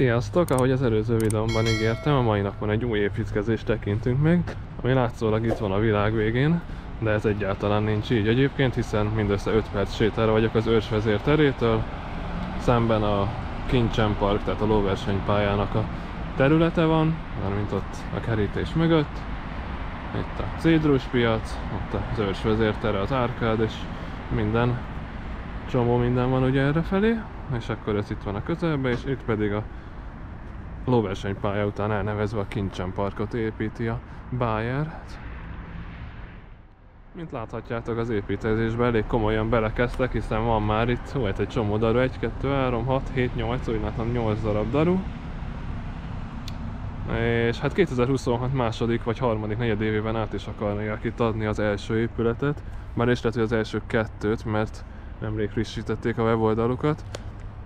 Sziasztok! Ahogy az előző videómban ígértem, a mai napon egy új építkezést tekintünk meg, ami látszólag itt van a világ végén, de ez egyáltalán nincs így egyébként, hiszen mindössze 5 perc sétára vagyok az őrsvezér terétől, szemben a Kincsen Park, tehát a lóversenypályának a területe van, mint ott a kerítés mögött, itt a Cédrus piac, ott az őrsvezér tere, az árkád, és minden, csomó minden van ugye erre felé, és akkor ez itt van a közelben, és itt pedig a lóversenypálya után elnevezve a Kincsen Parkot építi a Bayer. Mint láthatjátok az építkezésben elég komolyan belekezdtek, hiszen van már itt volt egy csomó daru, 1, 2, 3, 6, 7, 8, úgy látom 8 darab daru. És hát 2026 második vagy harmadik negyed évében át is akarják itt adni az első épületet. Már is lehet, hogy az első kettőt, mert nemrég frissítették a weboldalukat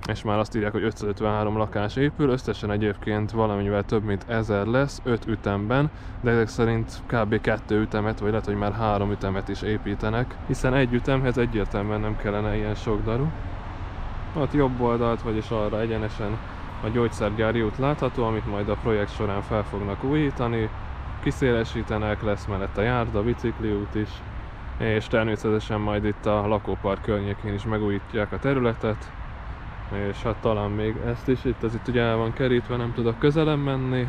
és már azt írják, hogy 553 lakás épül, összesen egyébként valamivel több mint 1000 lesz, 5 ütemben, de ezek szerint kb. 2 ütemet, vagy lehet, hogy már 3 ütemet is építenek, hiszen egy ütemhez egyértelműen nem kellene ilyen sok daru. Ott jobb oldalt, vagyis arra egyenesen a gyógyszergyári út látható, amit majd a projekt során fel fognak újítani, kiszélesítenek, lesz mellett a járda, bicikli út is, és természetesen majd itt a lakópark környékén is megújítják a területet, és hát talán még ezt is, itt ez itt ugye el van kerítve, nem tudok közelem menni,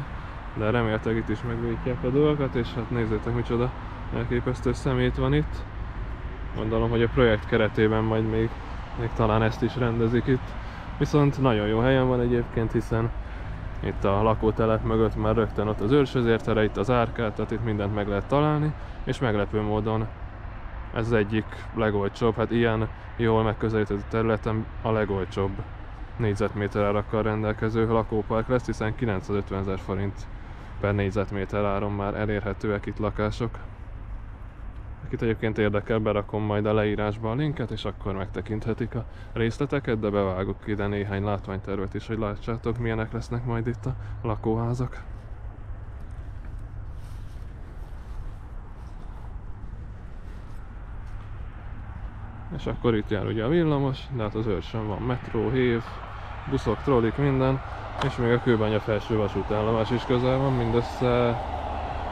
de remélhetőleg itt is megújítják a dolgokat, és hát nézzétek micsoda elképesztő szemét van itt. Gondolom, hogy a projekt keretében majd még, még talán ezt is rendezik itt. Viszont nagyon jó helyen van egyébként, hiszen itt a lakótelep mögött már rögtön ott az őrsözértere, itt az árkát, tehát itt mindent meg lehet találni, és meglepő módon ez az egyik legolcsóbb, hát ilyen jól megközelített területen a legolcsóbb négyzetméter árakkal rendelkező lakópark lesz, hiszen 950 ezer forint per négyzetméter áron már elérhetőek itt lakások. Akit egyébként érdekel, berakom majd a leírásba a linket, és akkor megtekinthetik a részleteket, de bevágok ide néhány látványtervet is, hogy lássátok milyenek lesznek majd itt a lakóházak. És akkor itt jár ugye a villamos, de hát az őrsön van metró, hév, buszok, trollik, minden. És még a Kőbánya felső vasútállomás is közel van, mindössze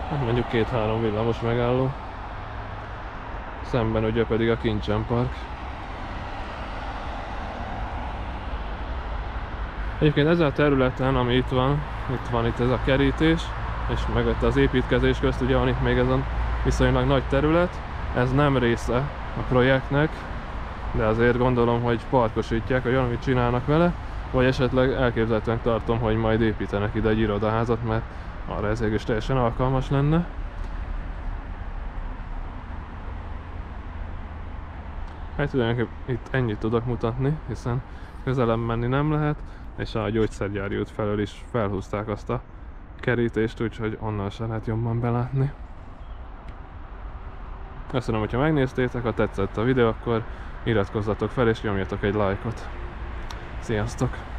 hát mondjuk két-három villamos megálló. Szemben ugye pedig a Kincsen Park. Egyébként ezen a területen, ami itt van, itt van itt ez a kerítés, és mögött az építkezés közt ugye van itt még ez a viszonylag nagy terület. Ez nem része a projektnek, de azért gondolom, hogy parkosítják, hogy valamit csinálnak vele, vagy esetleg elképzelhetően tartom, hogy majd építenek ide egy irodaházat, mert arra ez is teljesen alkalmas lenne. Hát tulajdonképpen itt ennyit tudok mutatni, hiszen közelem menni nem lehet, és a gyógyszergyári út felől is felhúzták azt a kerítést, úgyhogy onnan se lehet jobban belátni. Köszönöm, hogyha megnéztétek, ha tetszett a videó, akkor iratkozzatok fel és nyomjatok egy lájkot. Sziasztok!